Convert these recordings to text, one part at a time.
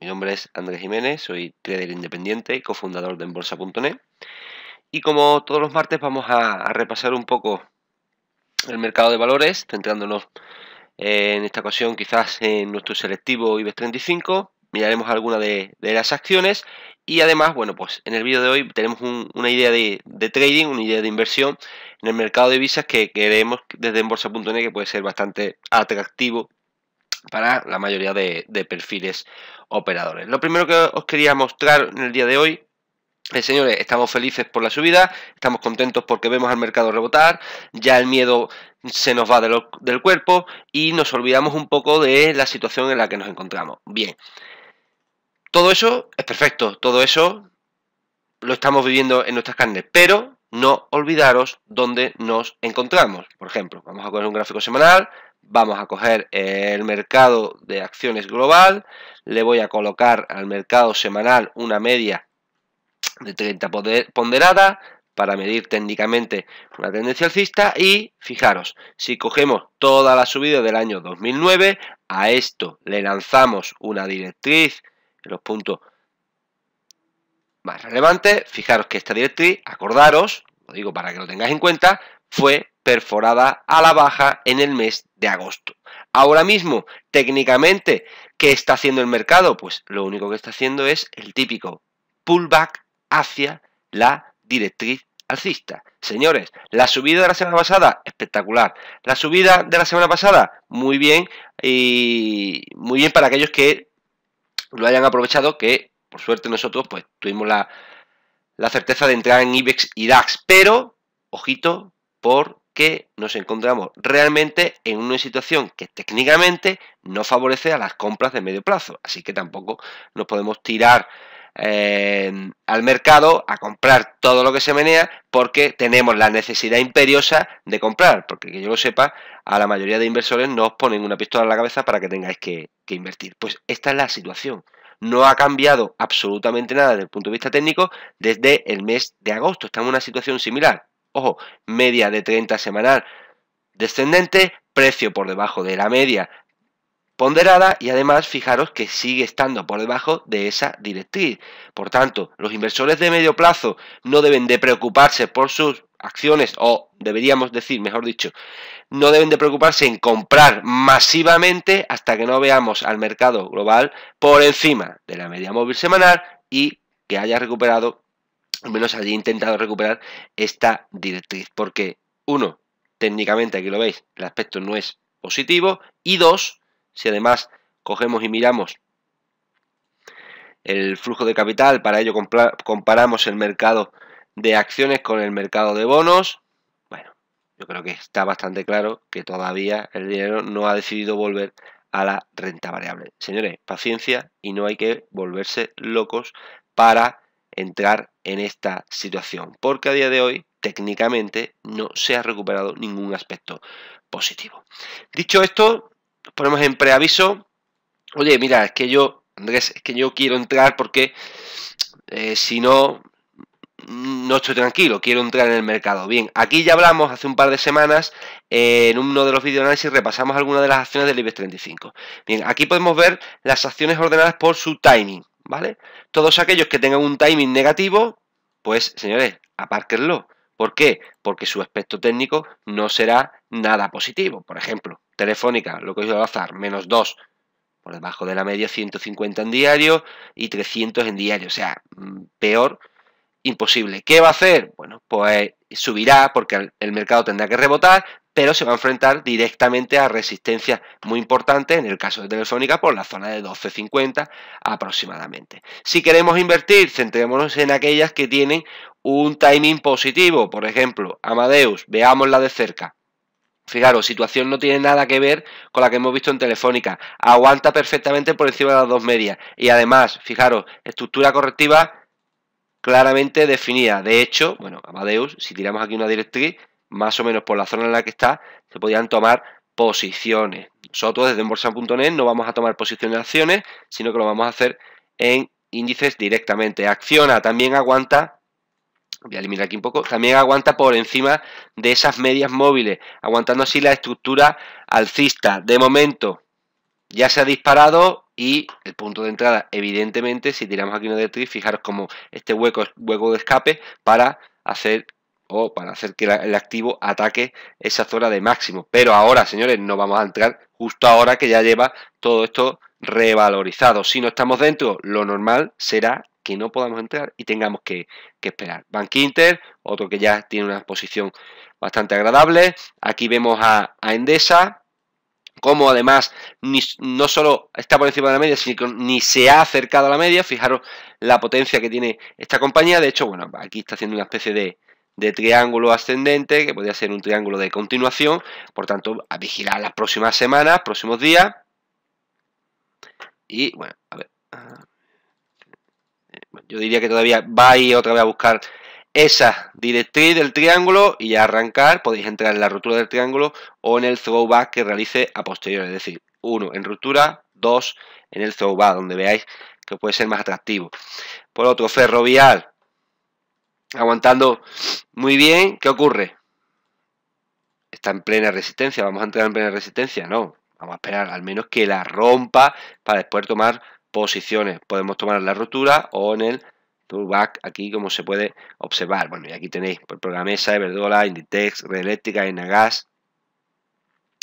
mi nombre es Andrés Jiménez, soy trader independiente y cofundador de Enbolsa.net y como todos los martes vamos a, repasar un poco el mercado de valores, centrándonos en esta ocasión quizás en nuestro selectivo IBEX 35, miraremos algunas de, las acciones. Y además, bueno, pues en el vídeo de hoy tenemos una idea de, trading, una idea de inversión en el mercado de divisas que creemos desde Enbolsa.net que puede ser bastante atractivo para la mayoría de, perfiles operadores. Lo primero que os quería mostrar en el día de hoy señores, estamos felices por la subida, estamos contentos porque vemos al mercado rebotar, ya el miedo se nos va del cuerpo y nos olvidamos un poco de la situación en la que nos encontramos. Bien, todo eso es perfecto, todo eso lo estamos viviendo en nuestras carnes, pero no olvidaros dónde nos encontramos. Por ejemplo, vamos a coger un gráfico semanal, vamos a coger el mercado de acciones global, le voy a colocar al mercado semanal una media de 30 ponderada para medir técnicamente una tendencia alcista y fijaros, si cogemos toda la subida del año 2009, a esto le lanzamos una directriz en los puntos más relevantes, fijaros que esta directriz, acordaros, lo digo para que lo tengáis en cuenta, fue perforada a la baja en el mes de agosto. Ahora mismo, técnicamente, ¿qué está haciendo el mercado? Pues lo único que está haciendo es el típico pullback hacia la directriz alcista. Señores, la subida de la semana pasada, espectacular. La subida de la semana pasada, muy bien. Y muy bien para aquellos que lo hayan aprovechado, que por suerte nosotros pues tuvimos la, la certeza de entrar en IBEX y DAX. Pero, ojito, por que nos encontramos realmente en una situación que técnicamente no favorece a las compras de medio plazo. Así que tampoco nos podemos tirar eh, al mercado a comprar todo lo que se menea porque tenemos la necesidad imperiosa de comprar. Porque que yo lo sepa, a la mayoría de inversores no os ponen una pistola en la cabeza para que tengáis que, que invertir. Pues esta es la situación no ha cambiado absolutamente nada desde el punto de vista técnico desde el mes de agosto. Estamos en una situación similar ojo, media de 30 semanal descendente, precio por debajo de la media ponderada y además fijaros que sigue estando por debajo de esa directriz. Por tanto, los inversores de medio plazo no deben de preocuparse por sus acciones o deberíamos decir, mejor dicho, no deben de preocuparse en comprar masivamente hasta que no veamos al mercado global por encima de la media móvil semanal y que haya recuperado al menos haya intentado recuperar esta directriz. Porque, uno, técnicamente aquí lo veis, el aspecto no es positivo. Y dos, si además cogemos y miramos el flujo de capital, para ello comparamos el mercado de acciones con el mercado de bonos. Bueno, yo creo que está bastante claro que todavía el dinero no ha decidido volver a la renta variable. Señores, paciencia y no hay que volverse locos para entrar en esta situación, porque a día de hoy técnicamente no se ha recuperado ningún aspecto positivo. Dicho esto, ponemos en preaviso, oye, mira, es que yo, Andrés, es que yo quiero entrar porque eh, si no, no estoy tranquilo, quiero entrar en el mercado. Bien, aquí ya hablamos hace un par de semanas en uno de los videoanálisis repasamos algunas de las acciones del IBEX 35. Bien, aquí podemos ver las acciones ordenadas por su timing. ¿Vale? Todos aquellos que tengan un timing negativo, pues señores, apárquenlo. ¿Por qué? Porque su aspecto técnico no será nada positivo. Por ejemplo, Telefónica, lo que os voy a azar, menos 2 por debajo de la media, 150 en diario y 300 en diario. O sea, mm, peor, imposible. ¿Qué va a hacer? Bueno, pues subirá porque el mercado tendrá que rebotar, pero se va a enfrentar directamente a resistencia muy importante, en el caso de Telefónica, por la zona de 12.50 aproximadamente. Si queremos invertir, centrémonos en aquellas que tienen un timing positivo, por ejemplo, Amadeus, veámosla de cerca. Fijaros, situación no tiene nada que ver con la que hemos visto en Telefónica. Aguanta perfectamente por encima de las dos medias. Y además, fijaros, estructura correctiva claramente definida. De hecho, bueno, Amadeus, si tiramos aquí una directriz, más o menos por la zona en la que está, se podían tomar posiciones. Nosotros desde Enbolsa.net no vamos a tomar posiciones de acciones, sino que lo vamos a hacer en índices directamente. Acciona también aguanta, voy a eliminar aquí un poco, también aguanta por encima de esas medias móviles, aguantando así la estructura alcista. De momento ya se ha disparado y el punto de entrada, evidentemente, si tiramos aquí una directriz, fijaros como este hueco es hueco de escape para hacer o para hacer que el activo ataque esa zona de máximo. Pero ahora, señores, no vamos a entrar justo ahora que ya lleva todo esto revalorizado. Si no estamos dentro, lo normal será que no podamos entrar y tengamos que, esperar. Bank Inter, otro que ya tiene una posición bastante agradable. Aquí vemos a Endesa, como además no solo está por encima de la media, sino que ni se ha acercado a la media. Fijaros la potencia que tiene esta compañía. De hecho, bueno, aquí está haciendo una especie de, triángulo ascendente, que podría ser un triángulo de continuación. Por tanto, a vigilar las próximas semanas, próximos días. Y bueno, a ver. Ah, yo diría que todavía va a ir otra vez a buscar esa directriz del triángulo y arrancar podéis entrar en la ruptura del triángulo o en el throwback que realice a posteriori, es decir, uno en ruptura, dos en el throwback, donde veáis que puede ser más atractivo. Por otro, ferrovial, aguantando muy bien, ¿qué ocurre? Está en plena resistencia, vamos a entrar en plena resistencia, no, vamos a esperar al menos que la rompa para después tomar posiciones. Podemos tomar la ruptura o en el back aquí como se puede observar. Bueno, y aquí tenéis por Programesa, Everdola, Inditex, Red Eléctrica, Enagas,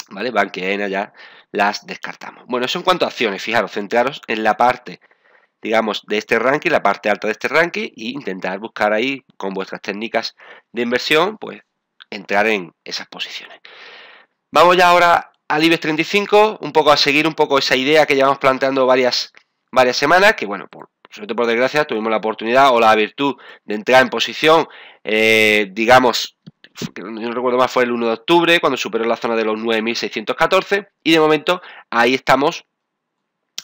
¿vale? Banqueena ya las descartamos. Bueno, eso en cuanto a acciones, fijaros, centraros en la parte, digamos, de este ranking, la parte alta de este ranking, e intentar buscar ahí con vuestras técnicas de inversión, pues entrar en esas posiciones. Vamos ya ahora al IBEX 35, un poco a seguir un poco esa idea que llevamos planteando varias, varias semanas, que bueno, por, sobre todo por desgracia, tuvimos la oportunidad o la virtud de entrar en posición, eh, digamos, no recuerdo más, fue el 1 de octubre, cuando superó la zona de los 9.614, y de momento ahí estamos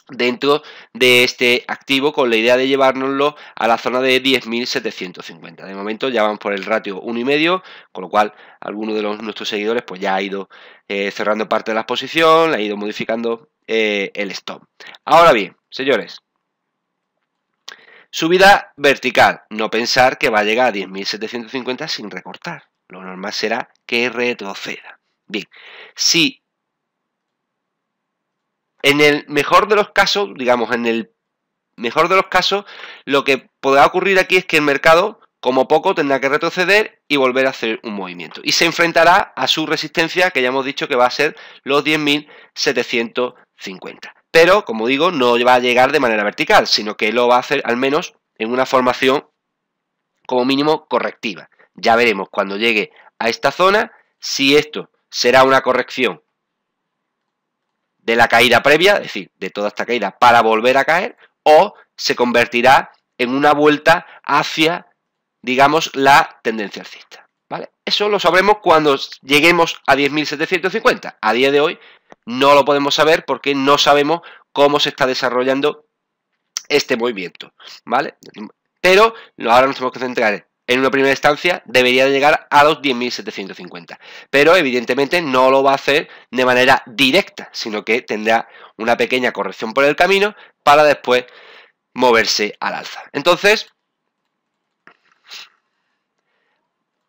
dentro de este activo con la idea de llevárnoslo a la zona de 10.750. De momento ya vamos por el ratio 1,5, con lo cual alguno de nuestros seguidores pues ya ha ido eh, cerrando parte de la exposición, ha ido modificando eh, el stop. Ahora bien, señores, Subida vertical, no pensar que va a llegar a 10.750 sin recortar. Lo normal será que retroceda. Bien, si en el mejor de los casos, digamos, en el mejor de los casos, lo que podrá ocurrir aquí es que el mercado, como poco, tendrá que retroceder y volver a hacer un movimiento. Y se enfrentará a su resistencia, que ya hemos dicho que va a ser los 10.750 pero como digo, no va a llegar de manera vertical, sino que lo va a hacer al menos en una formación como mínimo correctiva. Ya veremos cuando llegue a esta zona si esto será una corrección de la caída previa, es decir, de toda esta caída para volver a caer, o se convertirá en una vuelta hacia, digamos, la tendencia alcista. ¿vale? Eso lo sabremos cuando lleguemos a 10.750. A día de hoy no lo podemos saber porque no sabemos cómo se está desarrollando este movimiento, ¿vale? Pero ahora nos tenemos que centrar en una primera instancia, debería de llegar a los 10.750. Pero evidentemente no lo va a hacer de manera directa, sino que tendrá una pequeña corrección por el camino para después moverse al alza. Entonces,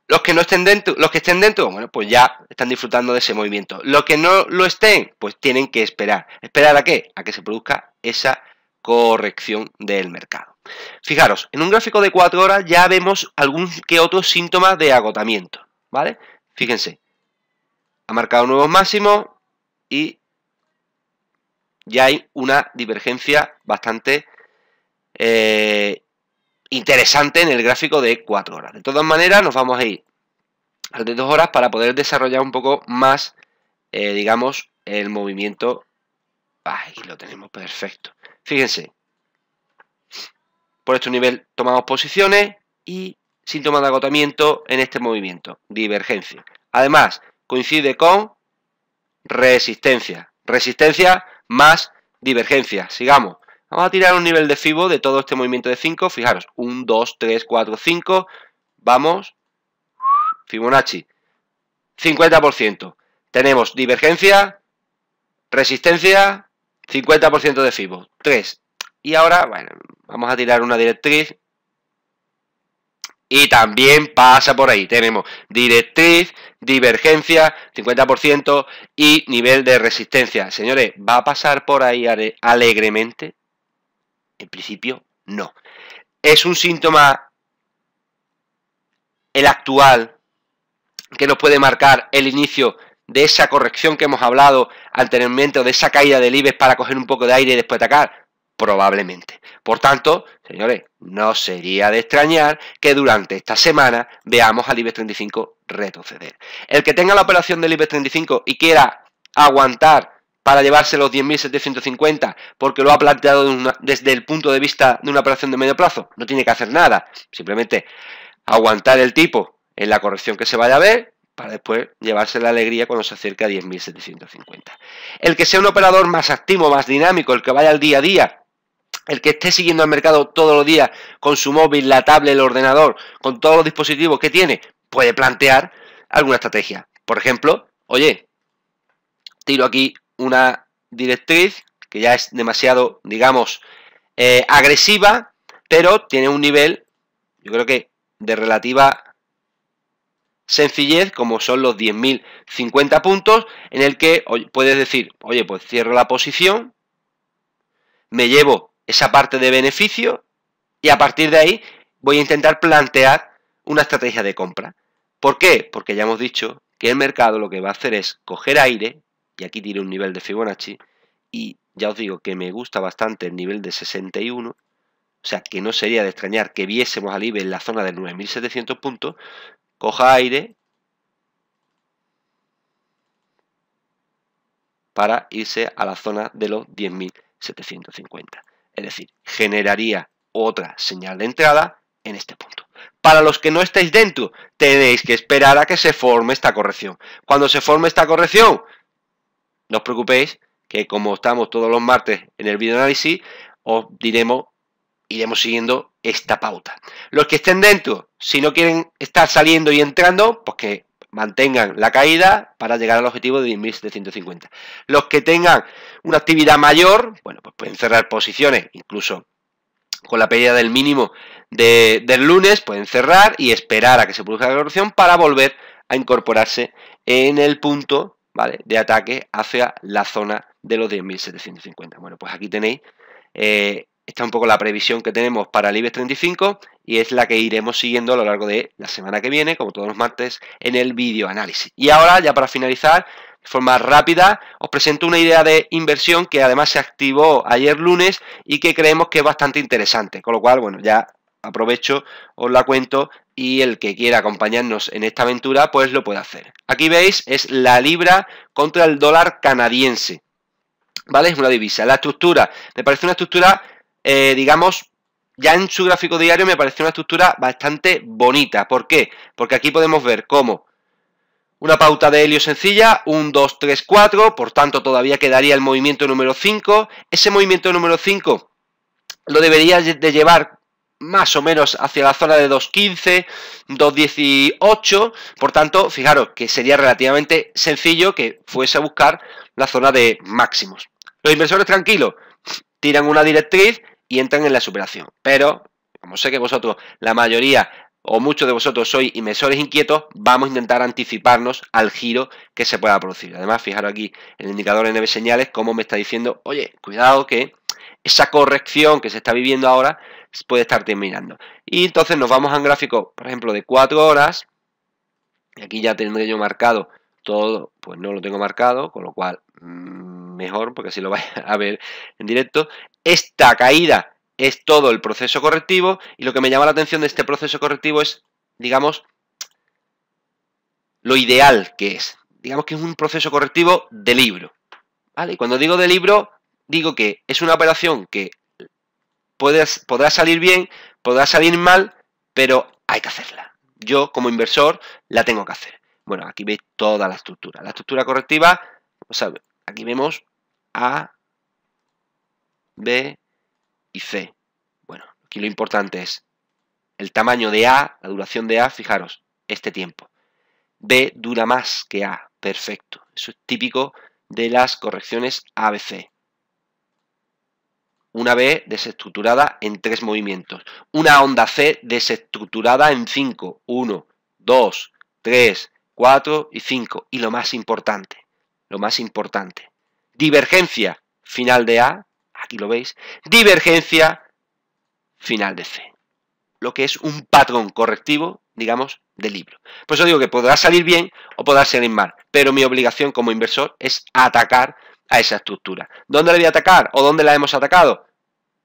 Los que no estén dentro, los que estén dentro, bueno, pues ya están disfrutando de ese movimiento. Los que no lo estén, pues tienen que esperar. ¿Esperar a qué? A que se produzca esa corrección del mercado. Fijaros, en un gráfico de 4 horas ya vemos algún que otro síntoma de agotamiento, ¿vale? Fíjense, ha marcado nuevos máximos y ya hay una divergencia bastante eh, interesante en el gráfico de 4 horas. De todas maneras, nos vamos a ir al de 2 horas para poder desarrollar un poco más, eh, digamos, el movimiento. Ahí lo tenemos perfecto. Fíjense, por este nivel tomamos posiciones y síntomas de agotamiento en este movimiento, divergencia. Además, coincide con resistencia. Resistencia más divergencia. Sigamos. Vamos a tirar un nivel de FIBO de todo este movimiento de 5. Fijaros, 1, 2, 3, 4, 5. Vamos. Fibonacci. 50%. Tenemos divergencia, resistencia, 50% de FIBO. 3. Y ahora, bueno, vamos a tirar una directriz. Y también pasa por ahí. Tenemos directriz, divergencia, 50% y nivel de resistencia. Señores, ¿va a pasar por ahí alegremente? En principio, no. Es un síntoma el actual que nos puede marcar el inicio de esa corrección que hemos hablado anteriormente o de esa caída del IBEX para coger un poco de aire y después atacar? Probablemente. Por tanto, señores, no sería de extrañar que durante esta semana veamos al IBEX 35 retroceder. El que tenga la operación del IBEX 35 y quiera aguantar para llevarse los 10.750 porque lo ha planteado desde el punto de vista de una operación de medio plazo, no tiene que hacer nada. Simplemente aguantar el tipo en la corrección que se vaya a ver para después llevarse la alegría cuando se acerque a 10.750. El que sea un operador más activo, más dinámico, el que vaya al día a día, el que esté siguiendo al mercado todos los días con su móvil, la tablet, el ordenador, con todos los dispositivos que tiene, puede plantear alguna estrategia. Por ejemplo, oye, tiro aquí una directriz que ya es demasiado, digamos, eh, agresiva, pero tiene un nivel, yo creo que de relativa sencillez, como son los 10.050 puntos, en el que puedes decir, oye, pues cierro la posición, me llevo esa parte de beneficio y a partir de ahí voy a intentar plantear una estrategia de compra. ¿Por qué? Porque ya hemos dicho que el mercado lo que va a hacer es coger aire, y aquí tiene un nivel de Fibonacci, y ya os digo que me gusta bastante el nivel de 61, o sea que no sería de extrañar que viésemos al IBE en la zona de 9.700 puntos, coja aire para irse a la zona de los 10.750. Es decir, generaría otra señal de entrada en este punto. Para los que no estáis dentro, tenéis que esperar a que se forme esta corrección. Cuando se forme esta corrección, no os preocupéis que como estamos todos los martes en el video análisis, os diremos, iremos siguiendo esta pauta. Los que estén dentro, si no quieren estar saliendo y entrando, pues que mantengan la caída para llegar al objetivo de 10.750. Los que tengan una actividad mayor, bueno, pues pueden cerrar posiciones, incluso con la pérdida del mínimo del lunes, pueden cerrar y esperar a que se produzca la corrección para volver a incorporarse en el punto de ataque hacia la zona de los 10.750. Bueno, pues aquí tenéis eh, esta es un poco la previsión que tenemos para el IBEX 35 y es la que iremos siguiendo a lo largo de la semana que viene, como todos los martes, en el vídeo análisis. Y ahora, ya para finalizar, de forma rápida, os presento una idea de inversión que además se activó ayer lunes y que creemos que es bastante interesante. Con lo cual, bueno, ya aprovecho, os la cuento y el que quiera acompañarnos en esta aventura, pues lo puede hacer. Aquí veis, es la libra contra el dólar canadiense. ¿Vale? Es una divisa. La estructura, me parece una estructura eh, digamos, ya en su gráfico diario me parece una estructura bastante bonita. ¿Por qué? Porque aquí podemos ver cómo una pauta de helio sencilla, 1, 2, 3, 4, por tanto todavía quedaría el movimiento número 5. Ese movimiento número 5 lo debería de llevar más o menos hacia la zona de 2.15, 2.18, por tanto, fijaros que sería relativamente sencillo que fuese a buscar la zona de máximos. Los inversores tranquilos tiran una directriz y entran en la superación. Pero, como sé que vosotros, la mayoría o muchos de vosotros sois inversores inquietos, vamos a intentar anticiparnos al giro que se pueda producir. Además, fijaros aquí el indicador NB señales, como me está diciendo, oye, cuidado que esa corrección que se está viviendo ahora puede estar terminando. Y entonces nos vamos a un gráfico, por ejemplo, de 4 horas. Y aquí ya tendré yo marcado todo, pues no lo tengo marcado, con lo cual mm, mejor, porque así lo vais a ver en directo. Esta caída es todo el proceso correctivo y lo que me llama la atención de este proceso correctivo es, digamos, lo ideal que es. Digamos que es un proceso correctivo de libro. ¿vale? Y cuando digo de libro, digo que es una operación que podrá salir bien, podrá salir mal, pero hay que hacerla. Yo, como inversor, la tengo que hacer. Bueno, aquí veis toda la estructura. La estructura correctiva, o sea, aquí vemos A, B y C. Bueno, aquí lo importante es el tamaño de A, la duración de A, fijaros, este tiempo. B dura más que A, perfecto. Eso es típico de las correcciones ABC. Una B desestructurada en tres movimientos. Una onda C desestructurada en cinco. Uno, dos, tres, 4 y 5. Y lo más importante, lo más importante, divergencia final de A, aquí lo veis, divergencia final de C. Lo que es un patrón correctivo, digamos, del libro. Por eso digo que podrá salir bien o podrá salir mal, pero mi obligación como inversor es atacar a esa estructura. ¿Dónde la voy a atacar o dónde la hemos atacado?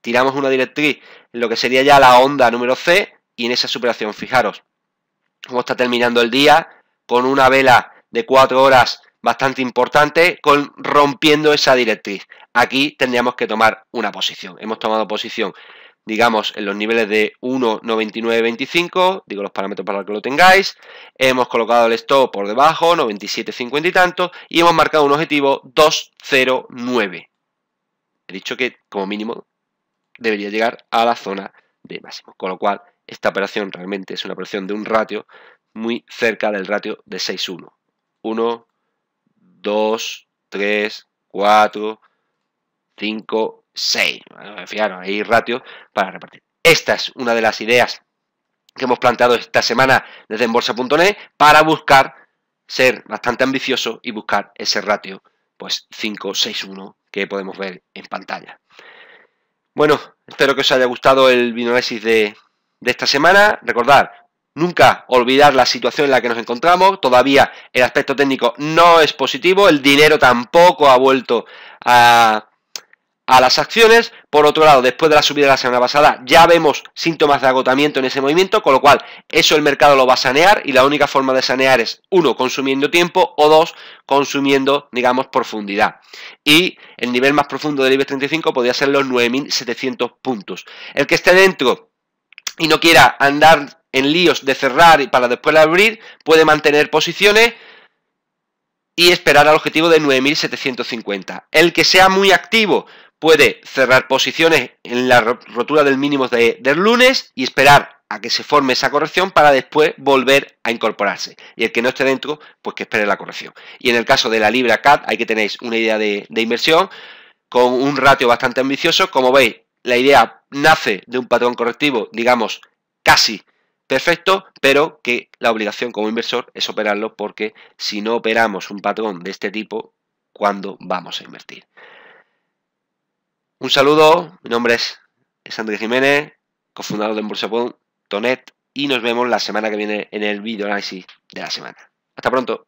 Tiramos una directriz en lo que sería ya la onda número C y en esa superación, fijaros cómo está terminando el día con una vela de 4 horas bastante importante con rompiendo esa directriz. Aquí tendríamos que tomar una posición. Hemos tomado posición digamos, en los niveles de 1,9925, digo los parámetros para que lo tengáis, hemos colocado el stop por debajo, 97,50 y tanto, y hemos marcado un objetivo 209. He dicho que como mínimo debería llegar a la zona de máximo, con lo cual esta operación realmente es una operación de un ratio muy cerca del ratio de 6,1. 1, 2, 3, 4, 5, 6. Fijaros, hay ratio para repartir. Esta es una de las ideas que hemos planteado esta semana desde Enbolsa.net para buscar ser bastante ambicioso y buscar ese ratio pues 5, 6, 1 que podemos ver en pantalla. Bueno, espero que os haya gustado el videoanálisis de, de esta semana. Recordad, nunca olvidar la situación en la que nos encontramos. Todavía el aspecto técnico no es positivo, el dinero tampoco ha vuelto a, a las acciones. Por otro lado, después de la subida de la semana pasada, ya vemos síntomas de agotamiento en ese movimiento, con lo cual eso el mercado lo va a sanear y la única forma de sanear es, uno, consumiendo tiempo o dos, consumiendo, digamos, profundidad. Y el nivel más profundo del IBEX 35 podría ser los 9.700 puntos. El que esté dentro y no quiera andar en líos de cerrar y para después abrir, puede mantener posiciones y esperar al objetivo de 9.750. El que sea muy activo puede cerrar posiciones en la rotura del mínimo de, del lunes y esperar a que se forme esa corrección para después volver a incorporarse. Y el que no esté dentro, pues que espere la corrección. Y en el caso de la Libra CAT, hay que tenéis una idea de, de inversión con un ratio bastante ambicioso. Como veis, la idea nace de un patrón correctivo, digamos, casi perfecto, pero que la obligación como inversor es operarlo porque si no operamos un patrón de este tipo, ¿cuándo vamos a invertir? Un saludo, mi nombre es, Andrés Jiménez, cofundador de Embolsa.net y nos vemos la semana que viene en el video análisis de la semana. Hasta pronto.